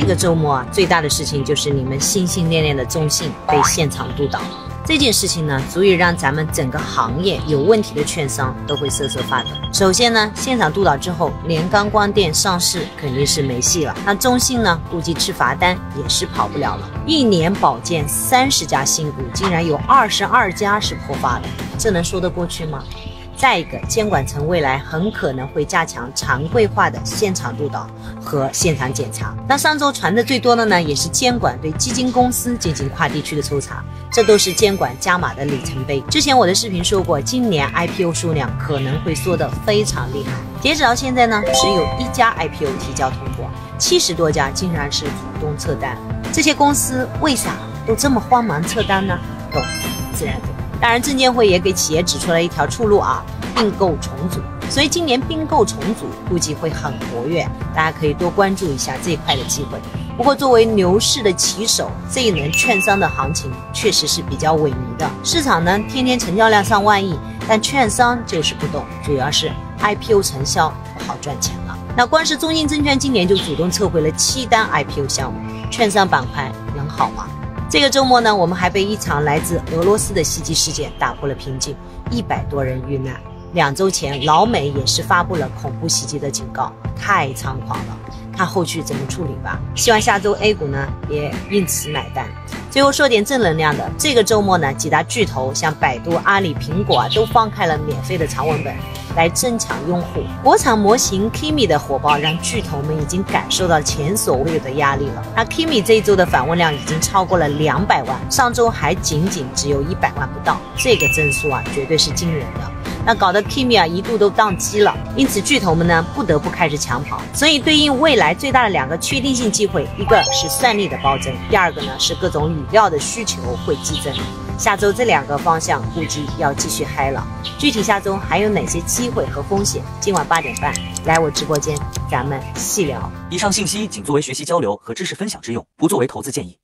这个周末啊，最大的事情就是你们心心念念的中信被现场督导。这件事情呢，足以让咱们整个行业有问题的券商都会瑟瑟发抖。首先呢，现场督导之后，连钢光电上市肯定是没戏了。那中信呢，估计吃罚单也是跑不了了。一年保荐三十家新股，竟然有二十二家是破发的，这能说得过去吗？再一个，监管层未来很可能会加强常规化的现场督导和现场检查。那上周传的最多的呢，也是监管对基金公司进行跨地区的抽查，这都是监管加码的里程碑。之前我的视频说过，今年 IPO 数量可能会缩得非常厉害。截止到现在呢，只有一家 IPO 提交通过，七十多家竟然是主动撤单。这些公司为啥都这么慌忙撤单呢？懂，自然懂。当然，证监会也给企业指出了一条出路啊，并购重组。所以今年并购重组估计会很活跃，大家可以多关注一下这一块的机会。不过，作为牛市的旗手，这一轮券商的行情确实是比较萎靡的。市场呢，天天成交量上万亿，但券商就是不动，主要是 IPO 成交不好赚钱了。那光是中信证券今年就主动撤回了七单 IPO 项目，券商板块能好吗？这个周末呢，我们还被一场来自俄罗斯的袭击事件打破了平静，一百多人遇难。两周前，老美也是发布了恐怖袭击的警告，太猖狂了，看后续怎么处理吧。希望下周 A 股呢也因此买单。最后说点正能量的，这个周末呢，几大巨头像百度、阿里、苹果啊，都放开了免费的长文本。来增强用户，国产模型 Kimi 的火爆让巨头们已经感受到前所未有的压力了。那 Kimi 这一周的访问量已经超过了两百万，上周还仅仅只有一百万不到，这个增速啊，绝对是惊人的。那搞得 Kimi 啊一度都宕机了，因此巨头们呢不得不开始抢跑。所以对应未来最大的两个确定性机会，一个是算力的暴增，第二个呢是各种语料的需求会激增。下周这两个方向估计要继续嗨了。具体下周还有哪些机会和风险？今晚八点半来我直播间，咱们细聊。以上信息仅作为学习交流和知识分享之用，不作为投资建议。